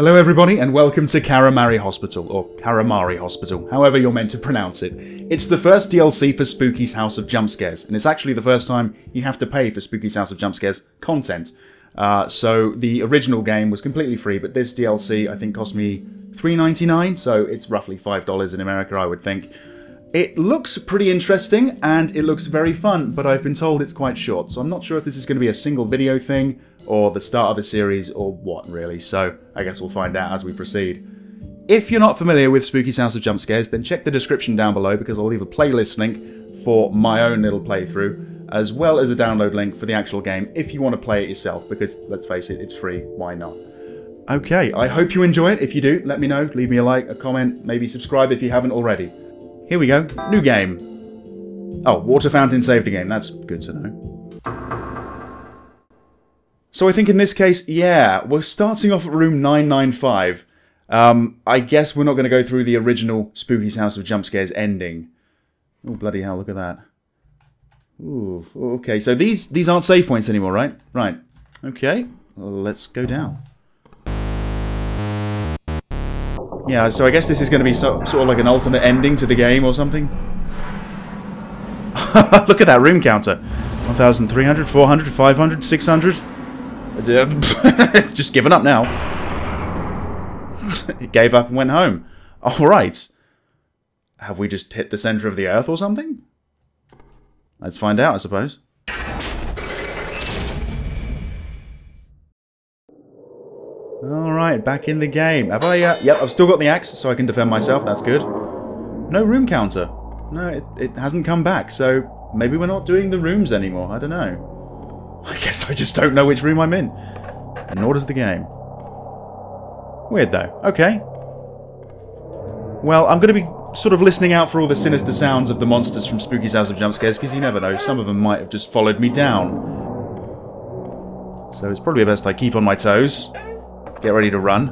Hello, everybody, and welcome to Karamari Hospital, or Karamari Hospital, however you're meant to pronounce it. It's the first DLC for Spooky's House of Jump Scares, and it's actually the first time you have to pay for Spooky's House of Jump Scares content. Uh, so the original game was completely free, but this DLC I think cost me $3.99, so it's roughly $5 in America, I would think. It looks pretty interesting and it looks very fun, but I've been told it's quite short, so I'm not sure if this is going to be a single video thing or the start of a series or what really, so I guess we'll find out as we proceed. If you're not familiar with Spooky's House of Jump Scares, then check the description down below because I'll leave a playlist link for my own little playthrough, as well as a download link for the actual game if you want to play it yourself, because let's face it, it's free, why not? Okay, I hope you enjoy it. If you do, let me know. Leave me a like, a comment, maybe subscribe if you haven't already. Here we go. New game. Oh, water fountain saved the game. That's good to know. So I think in this case, yeah, we're starting off at room 995. Um, I guess we're not going to go through the original Spooky's House of Jump Scares ending. Oh, bloody hell, look at that. Ooh, okay, so these, these aren't save points anymore, right? Right. Okay, let's go down. Yeah, so I guess this is going to be so, sort of like an alternate ending to the game or something. Look at that room counter. 1,300, 400, 500, 600. it's just given up now. it gave up and went home. Alright. Have we just hit the center of the earth or something? Let's find out, I suppose. Alright, back in the game. Have I, uh, yep, I've still got the axe, so I can defend myself, that's good. No room counter. No, it, it hasn't come back, so maybe we're not doing the rooms anymore, I don't know. I guess I just don't know which room I'm in. And nor does the game. Weird though. Okay. Well, I'm going to be sort of listening out for all the sinister sounds of the monsters from Spooky's House of Jump Scares, because you never know, some of them might have just followed me down. So it's probably best I keep on my toes. Get ready to run.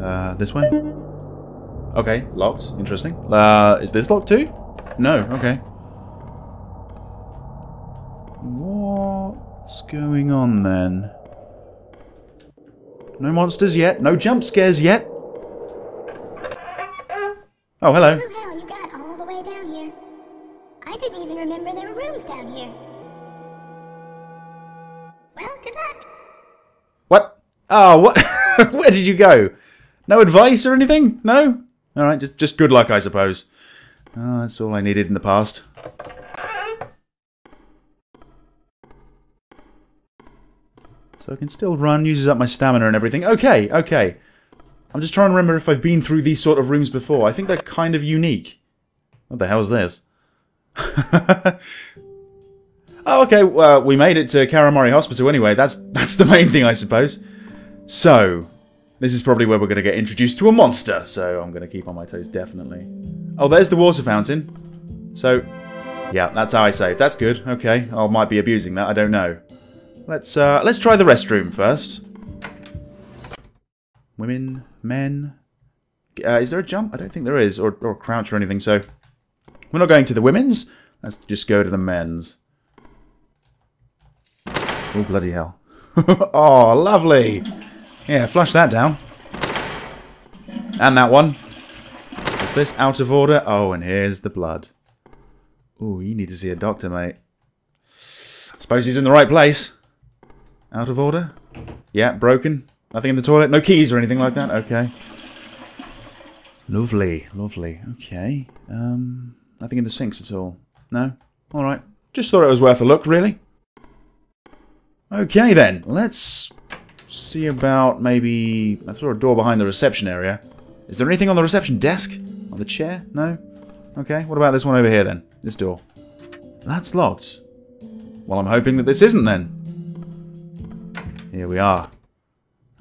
Uh, this way? Okay, locked. Interesting. Uh, is this locked too? No, okay. What's going on then? No monsters yet. No jump scares yet. Oh, hello. You got all the way down here? I didn't even remember there were rooms down here. Well, good luck. Oh, what? Where did you go? No advice or anything? No? Alright, just, just good luck, I suppose. Oh, that's all I needed in the past. So I can still run, uses up my stamina and everything. Okay, okay. I'm just trying to remember if I've been through these sort of rooms before. I think they're kind of unique. What the hell is this? oh, okay, well, we made it to Karamari Hospital anyway. That's, that's the main thing, I suppose. So, this is probably where we're going to get introduced to a monster, so I'm going to keep on my toes, definitely. Oh, there's the water fountain. So, yeah, that's how I save. That's good. Okay, I might be abusing that. I don't know. Let's uh, let's try the restroom first. Women, men. Uh, is there a jump? I don't think there is, or or crouch or anything. So we're not going to the women's. Let's just go to the men's. Oh bloody hell! oh, lovely. Yeah, flush that down. And that one. Is this out of order? Oh, and here's the blood. Oh, you need to see a doctor, mate. I suppose he's in the right place. Out of order? Yeah, broken. Nothing in the toilet? No keys or anything like that? Okay. Lovely, lovely. Okay. Um, nothing in the sinks at all? No? Alright. Just thought it was worth a look, really. Okay then, let's see about maybe... I saw a door behind the reception area. Is there anything on the reception desk? On the chair? No? Okay, what about this one over here then? This door. That's locked. Well, I'm hoping that this isn't then. Here we are.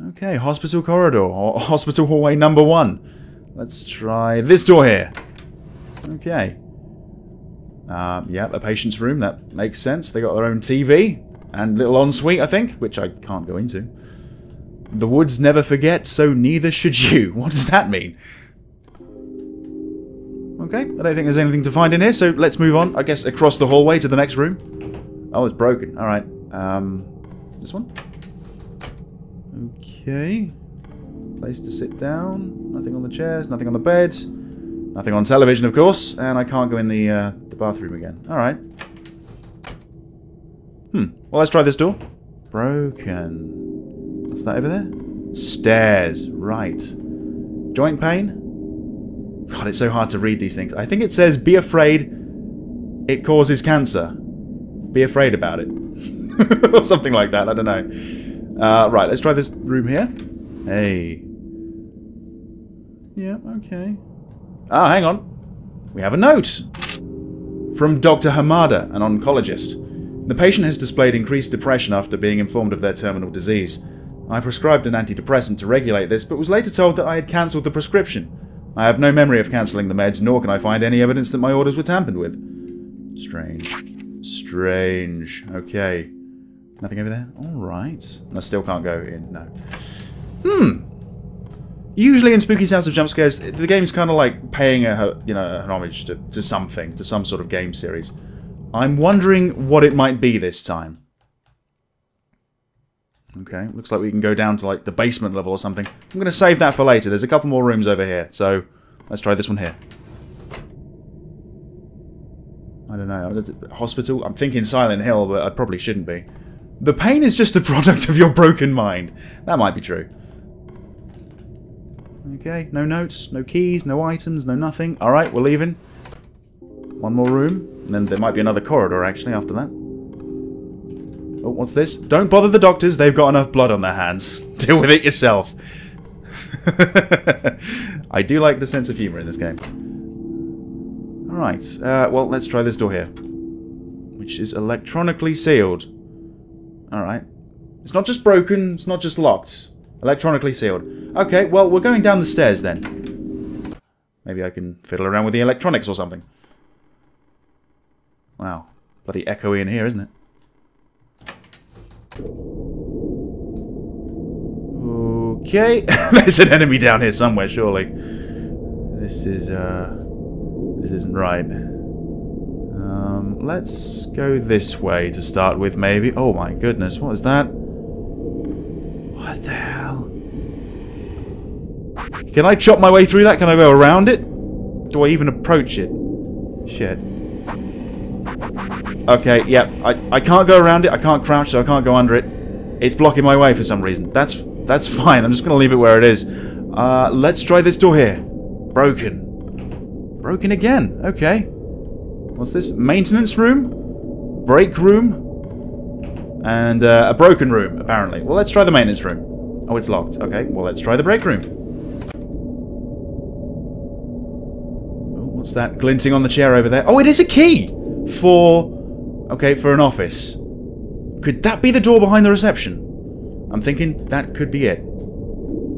Okay, hospital corridor. Or hospital hallway number one. Let's try this door here. Okay. Um, yeah, a patient's room. That makes sense. They got their own TV. And little ensuite, I think, which I can't go into. The woods never forget, so neither should you. What does that mean? Okay, I don't think there's anything to find in here, so let's move on. I guess across the hallway to the next room. Oh, it's broken. Alright. Um, this one? Okay. Place to sit down. Nothing on the chairs, nothing on the bed. Nothing on television, of course. And I can't go in the, uh, the bathroom again. Alright. Hmm. Well, let's try this door. Broken. What's that over there? Stairs. Right. Joint pain? God, it's so hard to read these things. I think it says, be afraid it causes cancer. Be afraid about it. or something like that, I don't know. Uh, right, let's try this room here. Hey. Yeah, okay. Ah, hang on. We have a note. From Dr. Hamada, an oncologist. The patient has displayed increased depression after being informed of their terminal disease. I prescribed an antidepressant to regulate this, but was later told that I had cancelled the prescription. I have no memory of cancelling the meds, nor can I find any evidence that my orders were tampered with. Strange. Strange. Okay. Nothing over there? Alright. I still can't go in, no. Hmm. Usually in Spooky's House of Jump Scares, the game's kind of like paying a, you know, an homage to, to something, to some sort of game series. I'm wondering what it might be this time. Okay, looks like we can go down to like the basement level or something. I'm going to save that for later. There's a couple more rooms over here, so let's try this one here. I don't know. Hospital? I'm thinking Silent Hill, but I probably shouldn't be. The pain is just a product of your broken mind. That might be true. Okay, no notes, no keys, no items, no nothing. Alright, we're leaving. One more room. And then there might be another corridor, actually, after that. Oh, what's this? Don't bother the doctors, they've got enough blood on their hands. Deal with it yourselves. I do like the sense of humour in this game. Alright, uh, well, let's try this door here. Which is electronically sealed. Alright. It's not just broken, it's not just locked. Electronically sealed. Okay, well, we're going down the stairs then. Maybe I can fiddle around with the electronics or something. Wow. Bloody echoey in here, isn't it? Okay. There's an enemy down here somewhere, surely. This is, uh... This isn't right. Um, let's go this way to start with, maybe. Oh my goodness, what is that? What the hell? Can I chop my way through that? Can I go around it? Do I even approach it? Shit. Okay, yeah, I, I can't go around it, I can't crouch, so I can't go under it. It's blocking my way for some reason. That's that's fine, I'm just going to leave it where it is. Uh, let's try this door here. Broken. Broken again, okay. What's this? Maintenance room? Break room? And uh, a broken room, apparently. Well, let's try the maintenance room. Oh, it's locked. Okay, well, let's try the break room. Oh, what's that glinting on the chair over there? Oh, it is a key! For... Okay, for an office. Could that be the door behind the reception? I'm thinking that could be it.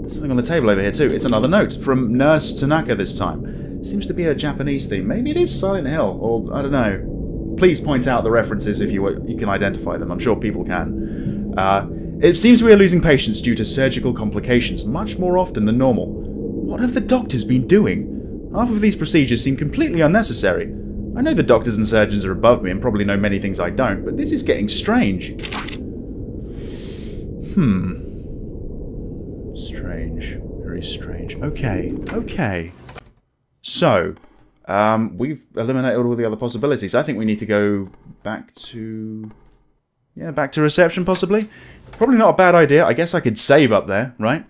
There's something on the table over here too. It's another note from Nurse Tanaka this time. Seems to be a Japanese theme. Maybe it is Silent Hill, or I don't know. Please point out the references if you you can identify them. I'm sure people can. Uh, it seems we are losing patients due to surgical complications much more often than normal. What have the doctors been doing? Half of these procedures seem completely unnecessary. I know the doctors and surgeons are above me and probably know many things I don't, but this is getting strange. Hmm. Strange. Very strange. Okay. Okay. So, um, we've eliminated all the other possibilities. I think we need to go back to... Yeah, back to reception, possibly. Probably not a bad idea. I guess I could save up there, right?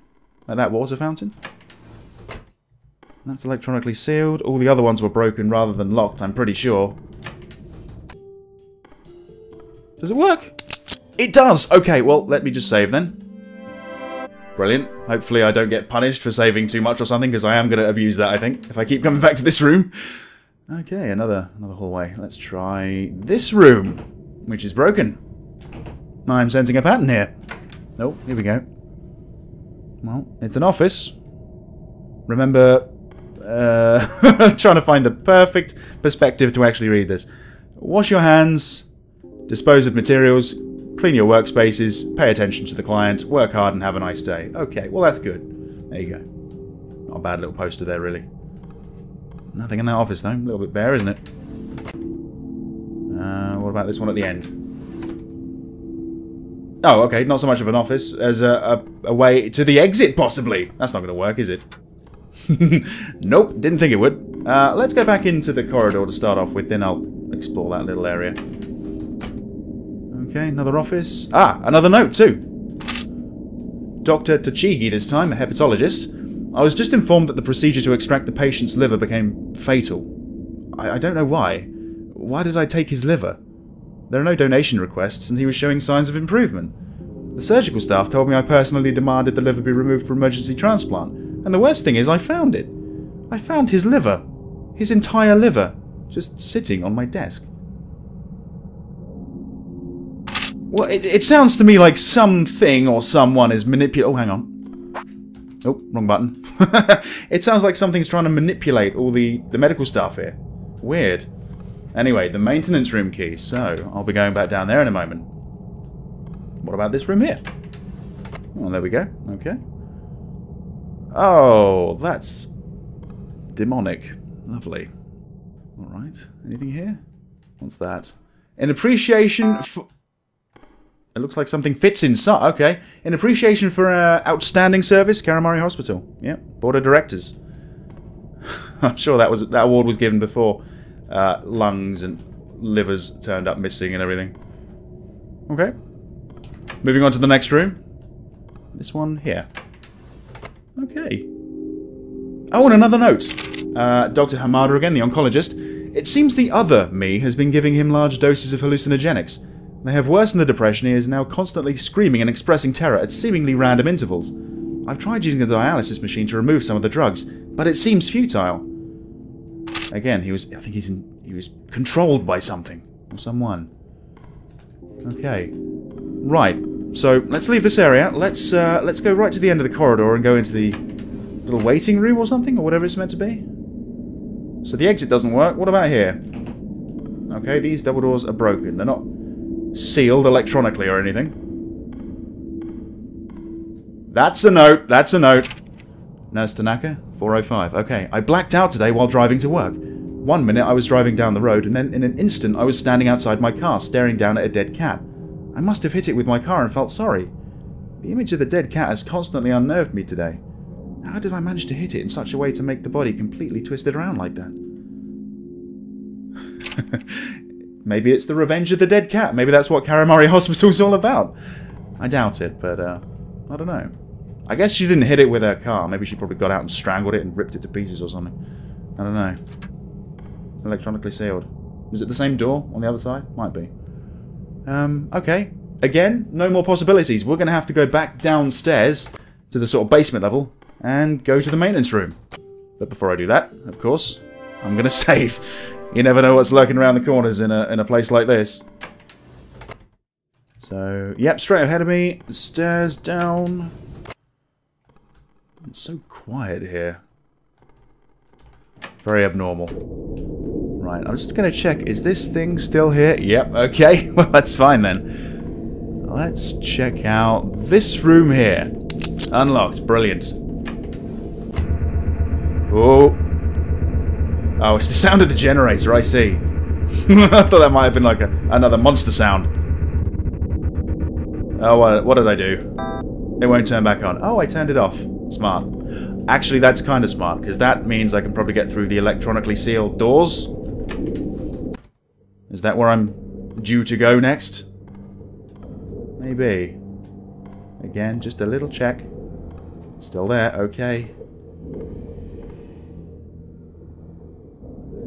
Like that water fountain. That's electronically sealed. All the other ones were broken rather than locked, I'm pretty sure. Does it work? It does! Okay, well, let me just save then. Brilliant. Hopefully I don't get punished for saving too much or something, because I am going to abuse that, I think, if I keep coming back to this room. Okay, another another hallway. Let's try this room, which is broken. I'm sensing a pattern here. Oh, here we go. Well, it's an office. Remember, uh, trying to find the perfect perspective to actually read this. Wash your hands, dispose of materials, clean your workspaces, pay attention to the client, work hard and have a nice day. Okay, well that's good. There you go. Not a bad little poster there, really. Nothing in that office, though. A little bit bare, isn't it? Uh, what about this one at the end? Oh, okay, not so much of an office as a, a, a way to the exit, possibly. That's not going to work, is it? nope, didn't think it would. Uh, let's go back into the corridor to start off with, then I'll explore that little area. Okay, another office. Ah, another note, too. Dr. Tochigi this time, a hepatologist. I was just informed that the procedure to extract the patient's liver became fatal. I, I don't know why. Why did I take his liver? There are no donation requests, and he was showing signs of improvement. The surgical staff told me I personally demanded the liver be removed for emergency transplant, and the worst thing is I found it. I found his liver. His entire liver. Just sitting on my desk. Well, it, it sounds to me like something or someone is manipulating... Oh, hang on. Oh, wrong button. it sounds like something's trying to manipulate all the, the medical staff here. Weird. Anyway, the maintenance room key. So, I'll be going back down there in a moment. What about this room here? Oh, there we go. Okay. Oh, that's demonic. Lovely. Alright. Anything here? What's that? In appreciation for... It looks like something fits inside. Okay. In appreciation for uh, outstanding service, Karamari Hospital. Yeah. Board of Directors. I'm sure that was that award was given before uh, lungs and livers turned up missing and everything. Okay. Moving on to the next room. This one here. Okay. Oh, and another note. Uh, Dr. Hamada again, the oncologist. It seems the other me has been giving him large doses of hallucinogenics. They have worsened the depression. He is now constantly screaming and expressing terror at seemingly random intervals. I've tried using a dialysis machine to remove some of the drugs, but it seems futile. Again, he was. I think he's in, he was controlled by something or someone. Okay, right. So let's leave this area. Let's uh, let's go right to the end of the corridor and go into the little waiting room or something or whatever it's meant to be. So the exit doesn't work. What about here? Okay, these double doors are broken. They're not sealed electronically or anything. That's a note. That's a note. Nurse Tanaka, 405. Okay, I blacked out today while driving to work. One minute I was driving down the road, and then in an instant I was standing outside my car staring down at a dead cat. I must have hit it with my car and felt sorry. The image of the dead cat has constantly unnerved me today. How did I manage to hit it in such a way to make the body completely twisted around like that? Maybe it's the revenge of the dead cat. Maybe that's what Karamari Hospital's all about. I doubt it, but uh, I don't know. I guess she didn't hit it with her car. Maybe she probably got out and strangled it and ripped it to pieces or something. I don't know. Electronically sealed. Is it the same door on the other side? Might be. Um, okay. Again, no more possibilities. We're going to have to go back downstairs to the sort of basement level and go to the maintenance room. But before I do that, of course, I'm going to save. You never know what's lurking around the corners in a, in a place like this. So, yep, straight ahead of me. The stairs down. It's so quiet here. Very abnormal. Right, I'm just going to check. Is this thing still here? Yep, okay. well, that's fine then. Let's check out this room here. Unlocked. Brilliant. Oh. Oh, it's the sound of the generator, I see. I thought that might have been like a, another monster sound. Oh, what, what did I do? It won't turn back on. Oh, I turned it off. Smart. Actually, that's kind of smart, because that means I can probably get through the electronically sealed doors. Is that where I'm due to go next? Maybe. Again, just a little check. Still there, okay.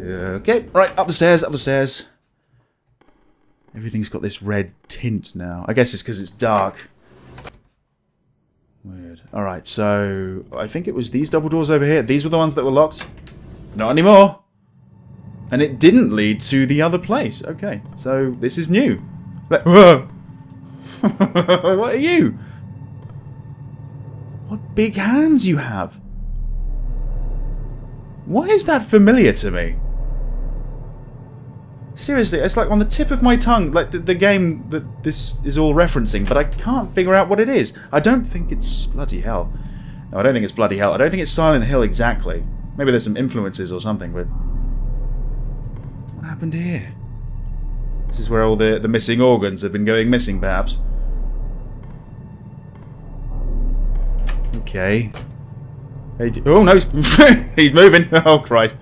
Okay, right, up the stairs, up the stairs. Everything's got this red tint now. I guess it's because it's dark. Weird. Alright, so I think it was these double doors over here. These were the ones that were locked. Not anymore. And it didn't lead to the other place. Okay, so this is new. Whoa! what are you? What big hands you have. Why is that familiar to me? Seriously, it's like on the tip of my tongue, like the, the, game that this is all referencing, but I can't figure out what it is. I don't think it's bloody hell. No, I don't think it's bloody hell. I don't think it's Silent Hill exactly. Maybe there's some influences or something, but... What happened here? This is where all the, the missing organs have been going missing, perhaps. Okay. Oh, no, he's, he's moving. Oh, Christ.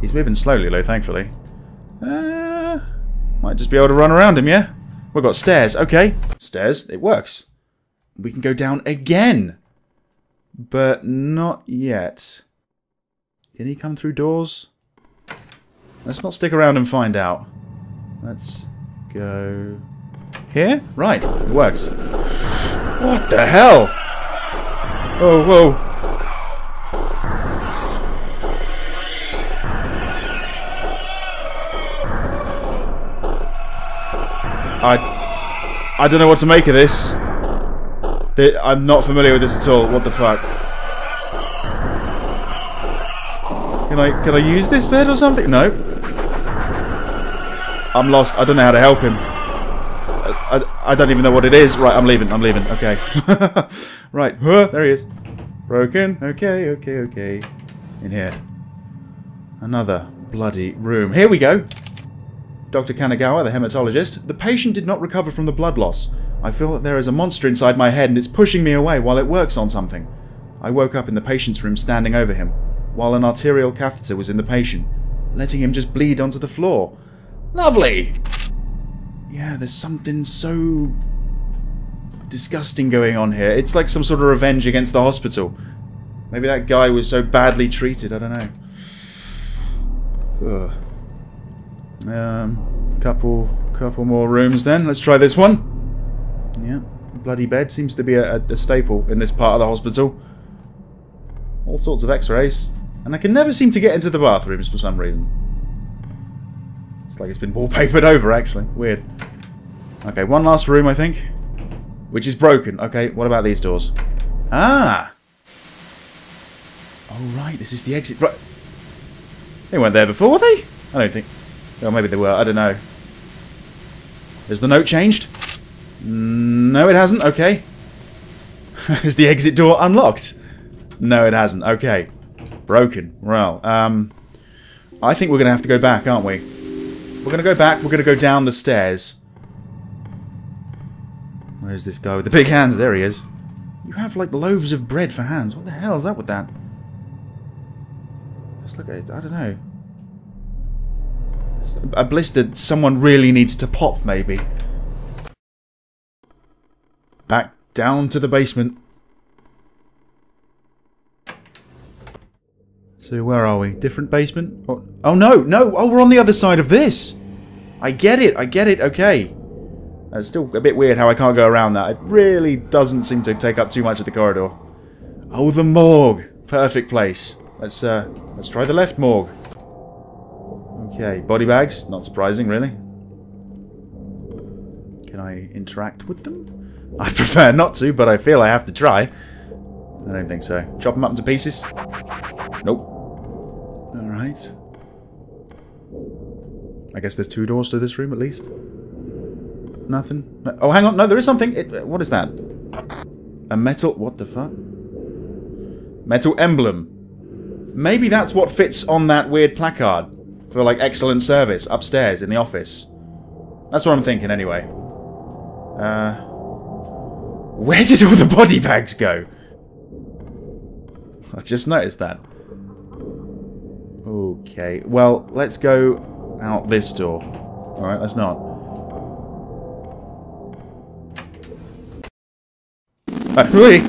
He's moving slowly, though, thankfully. Uh, might just be able to run around him, yeah? We've got stairs. Okay. Stairs. It works. We can go down again. But not yet. Can he come through doors? Let's not stick around and find out. Let's go... Here? Right. It works. What the hell? Oh, whoa. I I don't know what to make of this. I'm not familiar with this at all. What the fuck? Can I can I use this bed or something? No. I'm lost. I don't know how to help him. I, I, I don't even know what it is. Right, I'm leaving. I'm leaving. Okay. right. There he is. Broken. Okay, okay, okay. In here. Another bloody room. Here we go. Dr. Kanagawa, the hematologist. The patient did not recover from the blood loss. I feel that there is a monster inside my head and it's pushing me away while it works on something. I woke up in the patient's room standing over him, while an arterial catheter was in the patient, letting him just bleed onto the floor. Lovely! Yeah, there's something so disgusting going on here. It's like some sort of revenge against the hospital. Maybe that guy was so badly treated, I don't know. Ugh. Um, couple, couple more rooms then. Let's try this one. Yeah, bloody bed seems to be a, a, staple in this part of the hospital. All sorts of X-rays, and I can never seem to get into the bathrooms for some reason. It's like it's been wallpapered over, actually. Weird. Okay, one last room, I think, which is broken. Okay, what about these doors? Ah. Oh right, this is the exit. Right. They weren't there before, were they? I don't think. Or maybe they were, I don't know. Has the note changed? No, it hasn't. Okay. Is the exit door unlocked? No, it hasn't. Okay. Broken. Well, um... I think we're going to have to go back, aren't we? We're going to go back. We're going to go down the stairs. Where's this guy with the big hands? There he is. You have, like, loaves of bread for hands. What the hell is up with that? Let's look at it. I don't know. A blister someone really needs to pop, maybe. Back down to the basement. So where are we? Different basement? Oh, oh no, no! Oh, we're on the other side of this! I get it, I get it, okay. It's still a bit weird how I can't go around that. It really doesn't seem to take up too much of the corridor. Oh, the morgue! Perfect place. Let's, uh, let's try the left morgue. Okay, body bags. Not surprising, really. Can I interact with them? I prefer not to, but I feel I have to try. I don't think so. Chop them up into pieces? Nope. Alright. I guess there's two doors to this room, at least. Nothing? No. Oh, hang on. No, there is something. It, uh, what is that? A metal... What the fuck? Metal emblem. Maybe that's what fits on that weird placard for like excellent service upstairs in the office. That's what I'm thinking anyway. Uh, where did all the body bags go? I just noticed that. Okay, well, let's go out this door. Alright, let's not. Uh, really?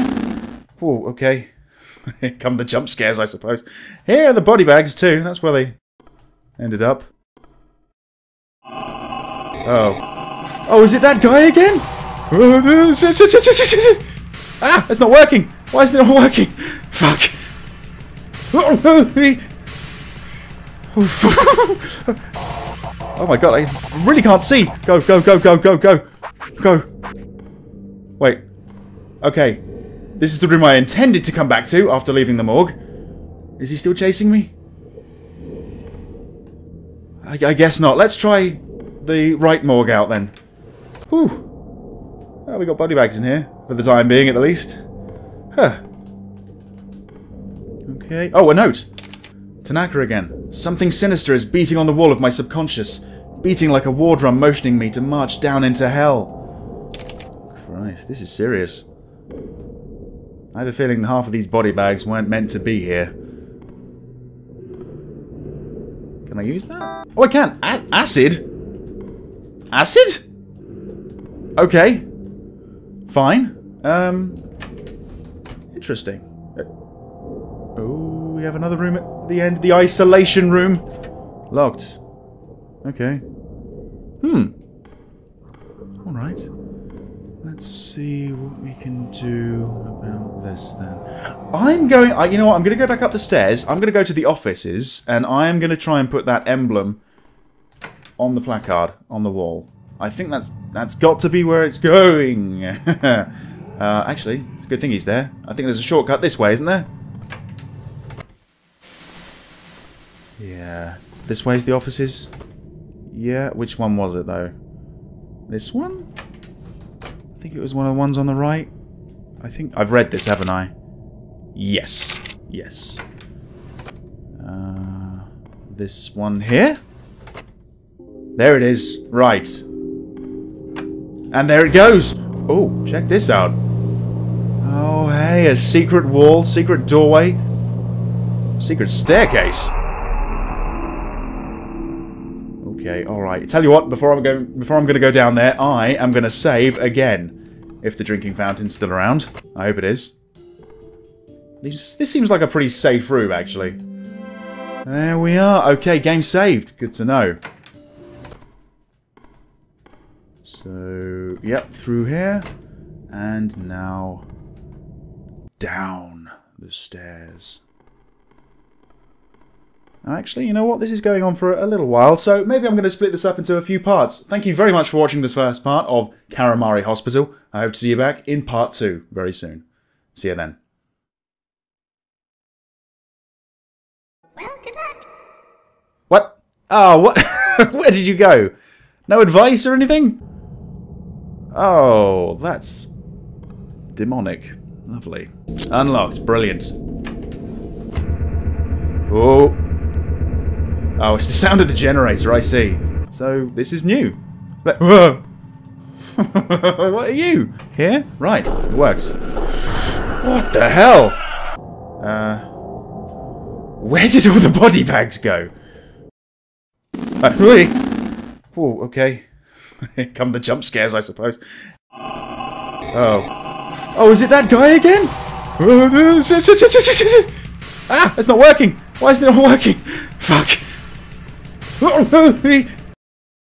Oh, okay. Here come the jump scares, I suppose. Here are the body bags, too. That's where they ended up. Oh. Oh, is it that guy again? Ah, it's not working. Why isn't it not working? Fuck. oh my god, I really can't see. Go, go, go, go, go, go. Go. Wait. Okay. This is the room I intended to come back to after leaving the morgue. Is he still chasing me? I, I guess not. Let's try the right morgue out then. Whew. Oh, we got body bags in here. For the time being, at the least. Huh. Okay. Oh, a note. Tanaka again. Something sinister is beating on the wall of my subconscious. Beating like a war drum motioning me to march down into hell. Christ, this is serious. I have a feeling half of these body bags weren't meant to be here. Can I use that? Oh, I can! A acid? Acid? Okay. Fine. Um... Interesting. Uh, oh, we have another room at the end. The isolation room. Locked. Okay. Hmm. Alright. Let's see what we can do about this then. I'm going... Uh, you know what? I'm going to go back up the stairs. I'm going to go to the offices. And I am going to try and put that emblem on the placard on the wall. I think that's that's got to be where it's going. uh, actually, it's a good thing he's there. I think there's a shortcut this way, isn't there? Yeah. This way's the offices? Yeah, which one was it, though? This one? I think it was one of the ones on the right. I think... I've read this, haven't I? Yes. Yes. Uh, this one here? There it is. Right. And there it goes. Oh, check this out. Oh, hey, a secret wall, secret doorway, secret staircase. Okay, all right. Tell you what, before I'm going, before I'm to go down there, I am going to save again. If the drinking fountain's still around, I hope it is. This, this seems like a pretty safe room, actually. There we are. Okay, game saved. Good to know. So, yep, through here. And now down the stairs. Actually, you know what? This is going on for a little while, so maybe I'm going to split this up into a few parts. Thank you very much for watching this first part of Karamari Hospital. I hope to see you back in part two very soon. See you then. Well, good luck. What? Oh, what? Where did you go? No advice or anything? Oh, that's demonic. Lovely. Unlocked. Brilliant. Oh. Oh, it's the sound of the generator, I see. So, this is new. Let Whoa! what are you? Here? Right, it works. What the hell? Uh... Where did all the body bags go? Uh, really? Oh, okay. Here come the jump scares, I suppose. Oh. Oh, is it that guy again? Ah, it's not working. Why isn't it not working? Fuck. Oh,